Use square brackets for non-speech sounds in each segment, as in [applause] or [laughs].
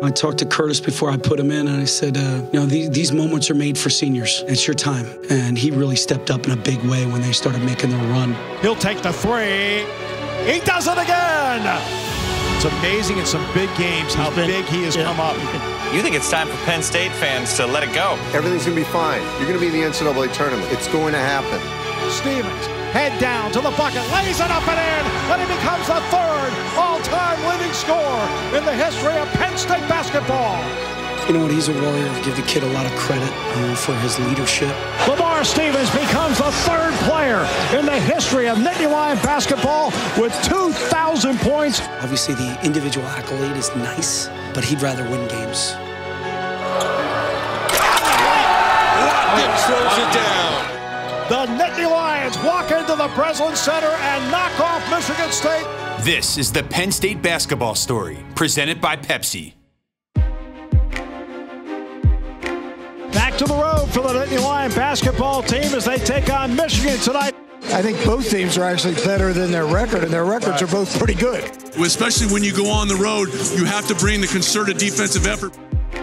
I talked to Curtis before I put him in, and I said, uh, you know, these, these, moments are made for seniors. It's your time. And he really stepped up in a big way when they started making their run. He'll take the three. He does it again. It's amazing in some big games how been, big he has yeah. come up. You think it's time for Penn State fans to let it go? Everything's going to be fine. You're going to be in the NCAA tournament. It's going to happen. Stevens, head down to the bucket, lays it up and in, and he becomes the third all-time leading scorer in the history of Penn State basketball. You know what? He's a warrior. Give the kid a lot of credit uh, for his leadership. Lamar Stevens becomes the third player in the history of Nittany Lion basketball with 2,000 points. Obviously, the individual accolade is nice, but he'd rather win games. Watkins throws it down. The Nittany Lions walk into the Breslin Center and knock off Michigan State. This is the Penn State basketball story, presented by Pepsi. Back to the road for the Nittany Lion basketball team as they take on Michigan tonight. I think both teams are actually better than their record, and their records are both pretty good. Especially when you go on the road, you have to bring the concerted defensive effort.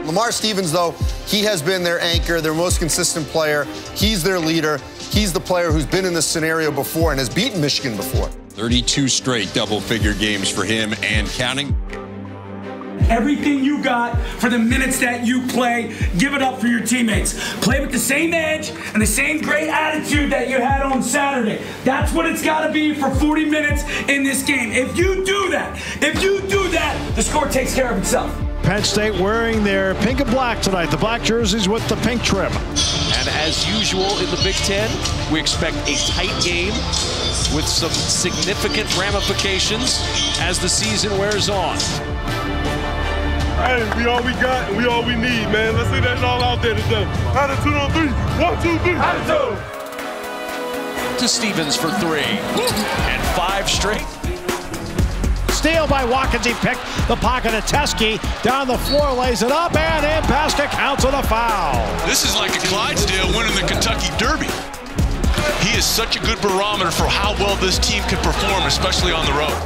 Lamar Stevens, though, he has been their anchor, their most consistent player. He's their leader. He's the player who's been in this scenario before and has beaten Michigan before. 32 straight double figure games for him and counting. Everything you got for the minutes that you play, give it up for your teammates. Play with the same edge and the same great attitude that you had on Saturday. That's what it's got to be for 40 minutes in this game. If you do that, if you do that, the score takes care of itself. Penn State wearing their pink and black tonight, the black jerseys with the pink trim. And as usual in the Big Ten, we expect a tight game with some significant ramifications as the season wears on. Hey, we all we got and we all we need, man. Let's see that all out there today. Two on three. One, two, three. Two. To Stevens for three. And five straight steal by Watkins. He picked the pocket of Teske. Down the floor, lays it up, and in basket counts on a foul. This is like a Clydesdale winning the Kentucky Derby. He is such a good barometer for how well this team can perform, especially on the road.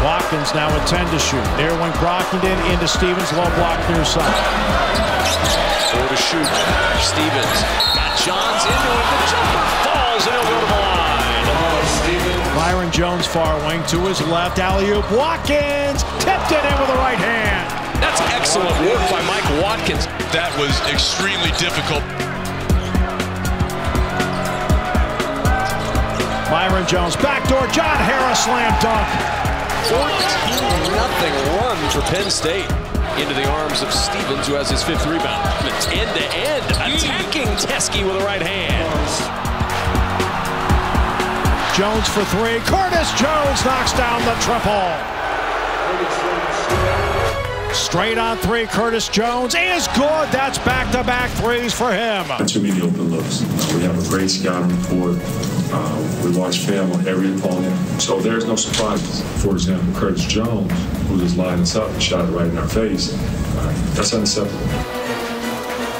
Watkins now with 10 to shoot. There went Brockington into Stevens, low block near side. Four to shoot. Stevens got Johns into it. The jumper falls and he'll go to the Myreon Jones far wing to his left. Alley-oop. Watkins tipped it in with the right hand. That's excellent work by Mike Watkins. That was extremely difficult. Myreon Jones, backdoor, John Harrar slam dunk. 14 nothing run for Penn State into the arms of Stevens, who has his fifth rebound. End to end, attacking Teske with the right hand. Jones for three. Curtis Jones knocks down the triple. Straight on three, Curtis Jones is good. That's back-to-back threes for him. Too many open looks. We have a great scouting report. Uh, we watch film on every opponent. So there's no surprises. For example, Curtis Jones, who just lined us up and shot it right in our face, uh, that's unacceptable.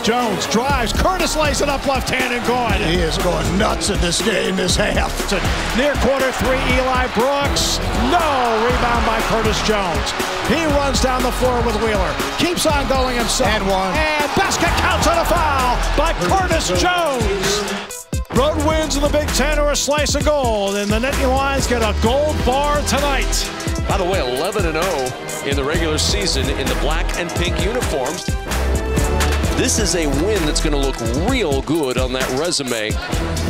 Jones drives. Curtis lays it up left hand and good. He is going nuts in this game, this half. To near quarter three, Eli Brooks. No rebound by Curtis Jones. He runs down the floor with Wheeler. Keeps on going himself. And one. And basket counts on a foul by Curtis Jones. Road wins in the Big Ten are a slice of gold, and the Nittany Lions get a gold bar tonight. By the way, 11 0 in the regular season in the black and pink uniforms. This is a win that's going to look real good on that resume.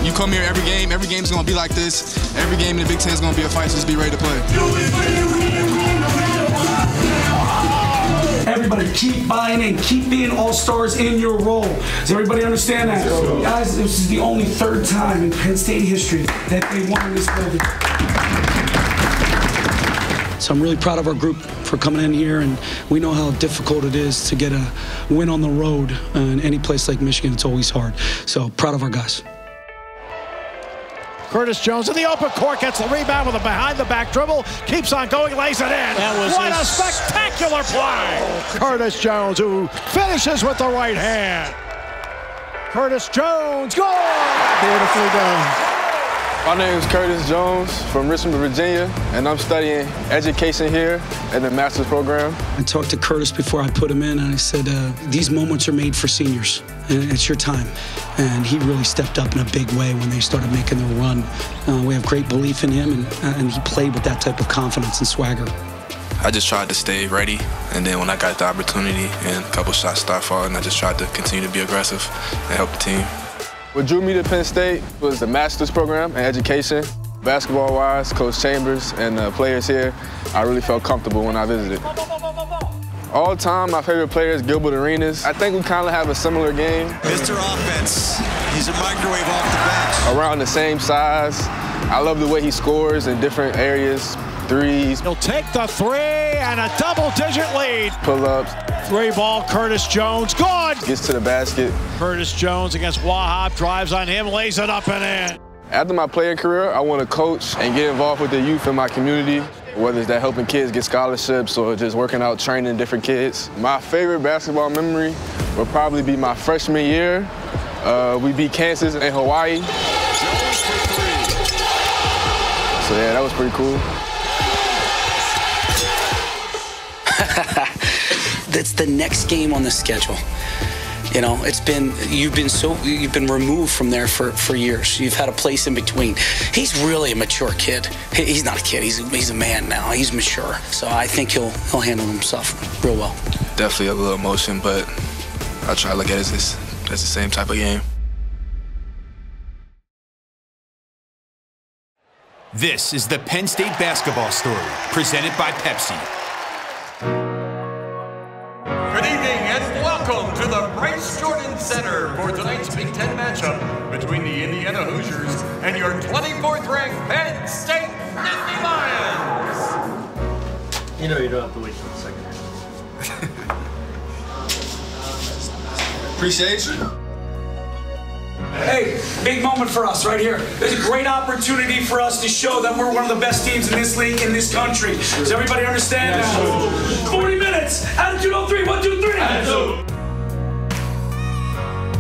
You come here every game, every game's going to be like this. Every game in the Big Ten is going to be a fight, so just be ready to play. Everybody keep buying in, keep being all-stars in your role. Does everybody understand that? Guys, this is the only third time in Penn State history that they won this building. So I'm really proud of our group for coming in here, and we know how difficult it is to get a win on the road. Uh, in any place like Michigan, it's always hard. So proud of our guys. Curtis Jones in the open court gets the rebound with a behind the back dribble, keeps on going, lays it in. That was what a spectacular play! Curtis Jones, who finishes with the right hand. Curtis Jones, goal! Beautifully done. My name is Curtis Jones from Richmond, Virginia, and I'm studying education here at the master's program. I talked to Curtis before I put him in, and I said, uh, These moments are made for seniors, and it's your time. And he really stepped up in a big way when they started making their run. Uh, we have great belief in him, and, uh, and he played with that type of confidence and swagger. I just tried to stay ready, and then when I got the opportunity and a couple shots start falling, I just tried to continue to be aggressive and help the team. What drew me to Penn State was the master's program in education. Basketball-wise, Coach Chambers and the players here, I really felt comfortable when I visited. All time, my favorite player is Gilbert Arenas. I think we kind of have a similar game. Mr. Offense, he's a microwave off the bench. Around the same size. I love the way he scores in different areas, threes. He'll take the three and a double-digit lead. Pull-ups. Three ball, Curtis Jones, good. Gets to the basket. Curtis Jones against Wahab, drives on him, lays it up and in. After my playing career, I want to coach and get involved with the youth in my community, whether it's that helping kids get scholarships or just working out training different kids. My favorite basketball memory would probably be my freshman year. Uh, we beat Kansas in Hawaii. So yeah, that was pretty cool. [laughs] That's the next game on the schedule. You know, it's been you've been so you've been removed from there for, for years. You've had a place in between. He's really a mature kid. He, he's not a kid. He's a, he's a man now. He's mature. So I think he'll he'll handle himself real well. Definitely a little emotion, but I try to look at it as this as the same type of game. This is the Penn State basketball story, presented by Pepsi. Center for tonight's Big Ten matchup between the Indiana Hoosiers and your 24th ranked Penn State Nittany Lions. You know you don't have to wait till the second half. Appreciate you. Hey, big moment for us right here. There's a great opportunity for us to show that we're one of the best teams in this league, in this country. Does everybody understand that? 40 minutes. Attitude on three. One, two, three. Attitude.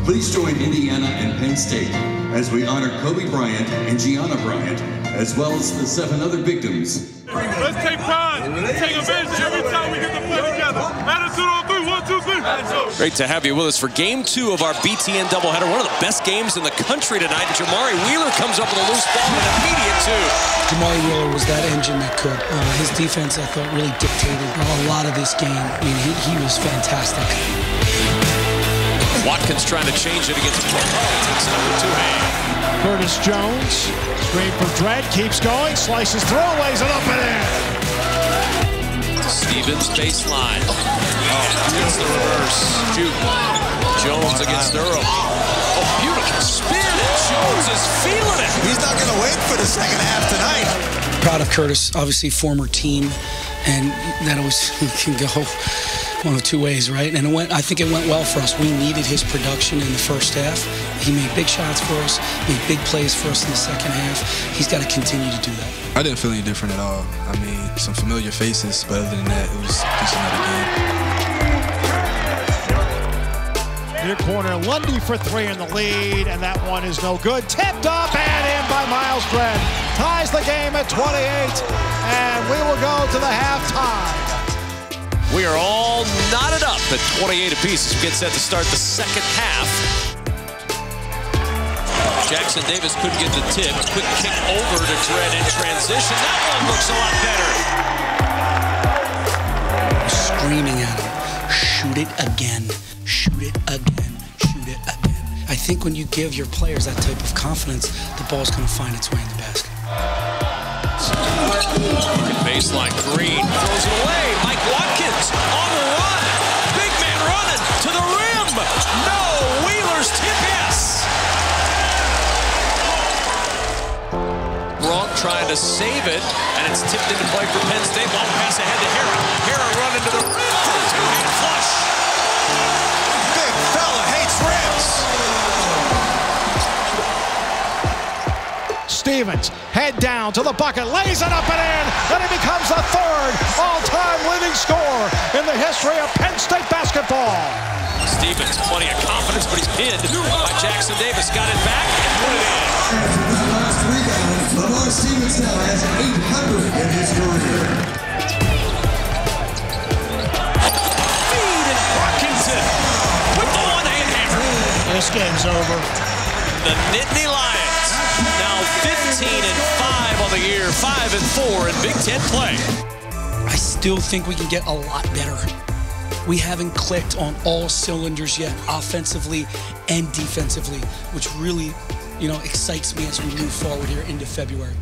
Please join Indiana and Penn State as we honor Kobe Bryant and Gianna Bryant, as well as the seven other victims. Let's take pride. Take advantage every time we get to play together. Attitude on three. One, two, three. Great to have you with us for game two of our BTN doubleheader. One of the best games in the country tonight. Jamari Wheeler comes up with a loose ball and an immediate two. Jamari Wheeler was that engine that could. Uh, his defense, I thought, really dictated a lot of this game. I mean, he, he was fantastic. Watkins trying to change it against Takes number two hand. Curtis Jones, screen for Dread, keeps going, slices through, lays it up and in. Stevens baseline. Oh, gets the reverse. Juke. Jones against Durham. Oh, beautiful spin. Jones is feeling it. He's not going to wait for the second half tonight. Proud of Curtis, obviously former team, and that always [laughs] can go one of two ways, right? And it went, I think it went well for us. We needed his production in the first half. He made big shots for us, made big plays for us in the second half. He's got to continue to do that. I didn't feel any different at all. I mean, some familiar faces, but other than that, it was just another game. Near corner, Lundy for three in the lead, and that one is no good. Tipped up and in by Myles Dread. Ties the game at 28, and we will go to the halftime. We are all knotted up at 28 apiece as we get set to start the second half. Jackson Davis couldn't get the tip. A quick kick over to Dread in transition. That one looks a lot better. Screaming at him, shoot it again, shoot it again, shoot it again. I think when you give your players that type of confidence, the ball's going to find its way in the basket. Baseline Green to save it, and it's tipped into play for Penn State. Long pass ahead to Harrar. Harrar running into the rim for two-hand flush. Big fella hates rims. Stevens, head down to the bucket, lays it up and in, and he becomes the third all-time leading scorer in the history of Penn State basketball. Stevens, plenty of confidence, but he's pinned by Jackson Davis. Got it back and put it in. Lamar Stevens now has 800 in his career. Feed and Brockington with the one-hand hammer. This game's over. The Nittany Lions now 15 and 5 on the year, 5 and 4 in Big Ten play. I still think we can get a lot better. We haven't clicked on all cylinders yet, offensively and defensively, which really, you know, excites me as we move forward here into February.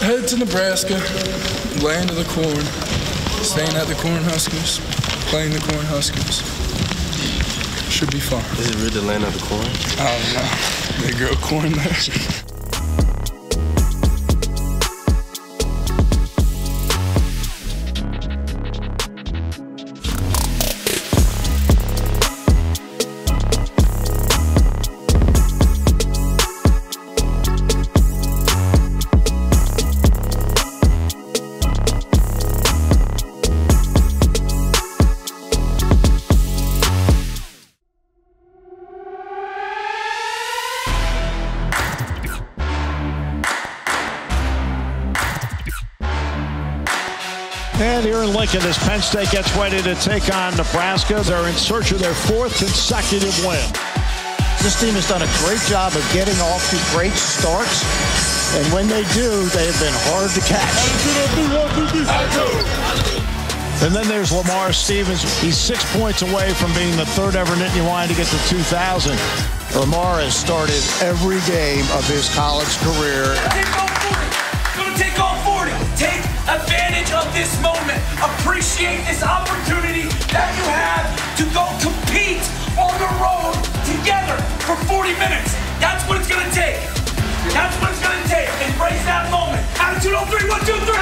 Head to Nebraska, land of the corn, staying at the Cornhuskers, playing the Cornhuskers. Should be fun. Is it really the land of the corn? I don't know. They grow corn [laughs] there. Lincoln, as Penn State gets ready to take on Nebraska, they're in search of their fourth consecutive win. This team has done a great job of getting off to great starts. And when they do, they have been hard to catch. And then there's Lamar Stevens. He's six points away from being the third ever Nittany Lion to get to 2,000. Lamar has started every game of his college career. Advantage of this moment. Appreciate this opportunity that you have to go compete on the road together for 40 minutes. That's what it's gonna take. That's what it's gonna take. Embrace that moment. Attitude on three. One, two, three.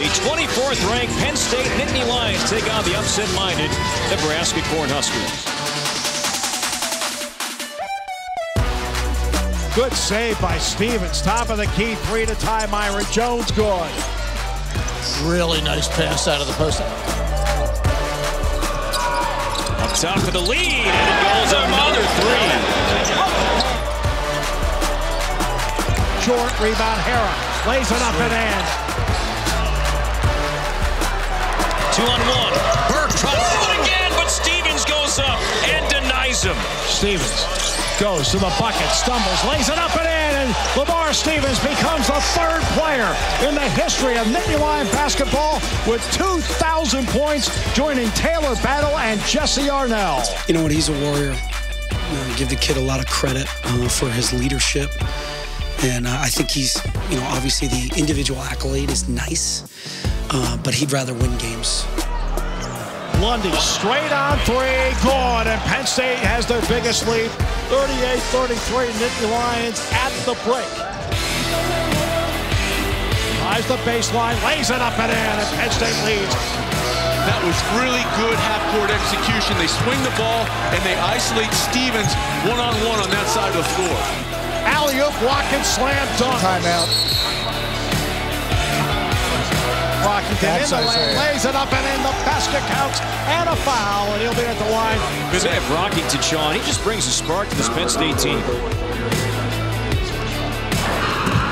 The 24th ranked Penn State Nittany Lions take on the upset-minded Nebraska Cornhuskers. Good save by Stevens. Top of the key, three to tie Myreon Jones. Good. Really nice pass out of the post. Up top for the lead, and it goes another three. Short rebound, Harrar. Lays it up and in. Two on one. Burke tries to do it again, but Stevens goes up and denies him. Stevens goes to the bucket, stumbles, lays it up and in, and Lamar Stevens becomes the third player in the history of Nittany Lion basketball with 2,000 points, joining Talor Battle and Jesse Arnelle. You know what? He's a warrior. You know, give the kid a lot of credit uh, for his leadership. And uh, I think he's, you know, obviously the individual accolade is nice, uh, but he'd rather win games. Lundy straight on three, good, and Penn State has their biggest lead, 38-33, Nittany Lions at the break. Drives the baseline, lays it up and in, and Penn State leads. That was really good half-court execution. They swing the ball, and they isolate Stevens one-on-one on that side of the floor. Alley-oop, block and slam dunk. Timeout. Brockington in the lane, lays it up and in. The basket counts and a foul, and he'll be at the line. Good save, Brockington, Sean. He just brings a spark to this Penn State team.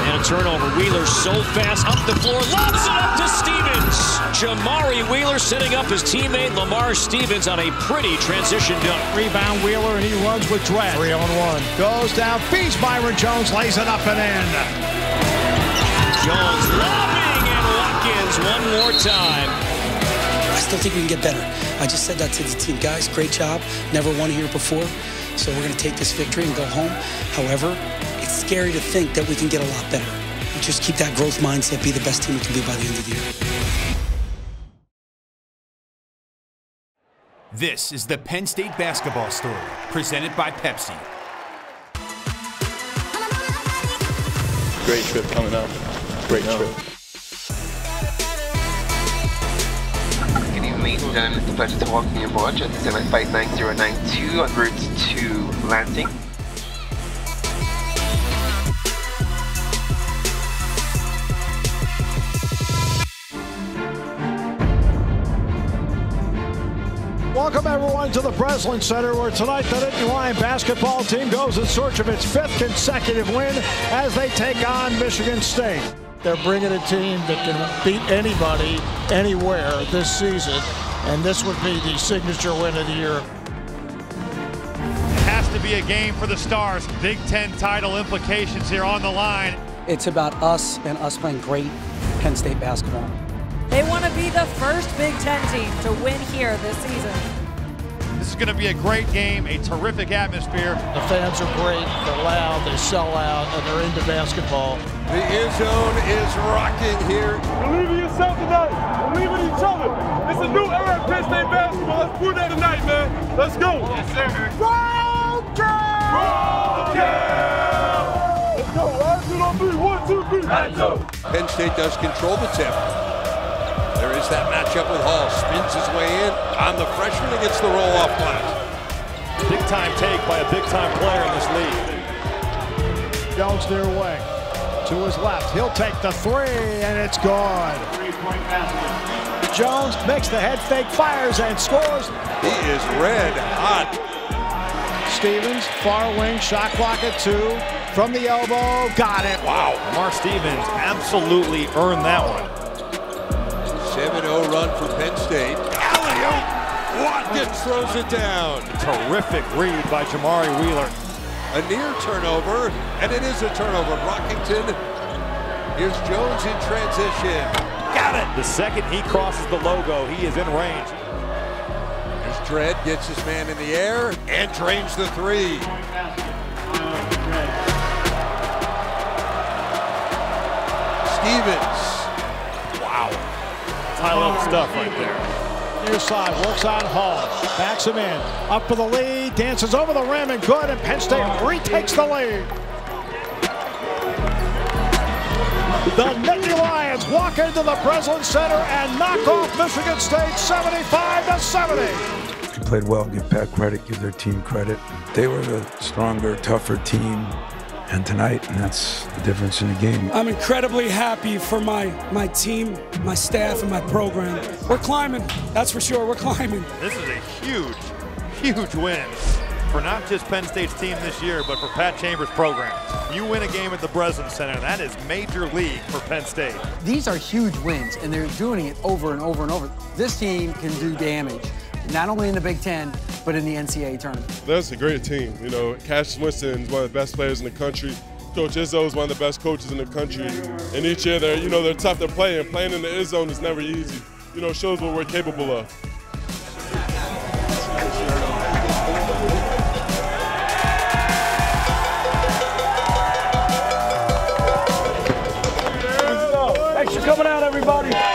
And a turnover. Wheeler so fast up the floor, lobs it up to Stevens. Jamari Wheeler setting up his teammate Lamar Stevens on a pretty transition dunk. Rebound Wheeler, and he runs with Dread. Three on one. Goes down, feeds Myreon Jones, lays it up and in. Jones lobbing and one more time. I still think we can get better. I just said that to the team. Guys, great job. Never won here before. So we're going to take this victory and go home. However, it's scary to think that we can get a lot better. We just keep that growth mindset, be the best team we can be by the end of the year. This is the Penn State basketball story, presented by Pepsi. Great trip coming up. Great trip. Gentlemen. It's a pleasure to welcome you aboard Jet 759092 en route to Lansing. Welcome Welcome everyone to the Breslin Center where tonight the Nittany Lion basketball team goes in search of its fifth consecutive win as they take on Michigan State. They're bringing a team that can beat anybody, anywhere this season, and this would be the signature win of the year. It has to be a game for the Stars. Big Ten title implications here on the line. It's about us and us playing great Penn State basketball. They want to be the first Big Ten team to win here this season. This is going to be a great game, a terrific atmosphere. The fans are great, they're loud, they sell out, and they're into basketball. The end zone is rocking here. Believe in yourself tonight. Believe in each other. It's a new era of Penn State basketball. Let's prove that tonight, man. Let's go. Yes, sir. Roll down! Roll down! Let's go. Last two on three. One, two, three. Hands up. Penn State does control the tip. There is that matchup with Hall. Spins his way in on the freshman against the roll-off flat. Big time take by a big time player in this league. Jones near way. To his left. He'll take the three, and it's good. Jones makes the head fake, fires, and scores. He is red hot. Stevens, far wing, shot clock at two. From the elbow, got it. Wow. Lamar Stevens absolutely earned that one. 7-0 run for Penn State. Alley-oop! Watkins throws it down. Terrific read by Jamari Wheeler. A near turnover, and it is a turnover. Brockington. Here's Jones in transition. Got it! The second he crosses the logo, he is in range. Here's Dread, gets his man in the air, and drains the three. Stevens. Wow. High level stuff right there. Near side, works on Hall, backs him in, up for the lead, dances over the rim and good, and Penn State retakes the lead. The Nittany Lions walk into the Breslin Center and knock off Michigan State 75 to 70. They played well, give Pat credit, give their team credit. They were the stronger, tougher team. And tonight, and that's the difference in the game. I'm incredibly happy for my, my team, my staff, and my program. We're climbing, that's for sure, we're climbing. This is a huge, huge win for not just Penn State's team this year, but for Pat Chambers' program. You win a game at the Breslin Center, that is major league for Penn State. These are huge wins, and they're doing it over and over and over. This team can do damage, not only in the Big Ten, but in the NCAA tournament. That's a great team. You know, Cassius Winston is one of the best players in the country. Coach Izzo is one of the best coaches in the country. And each year, they're, you know, they're tough to play, and playing in the Izzone is never easy. You know, shows what we're capable of. Thanks for coming out, everybody.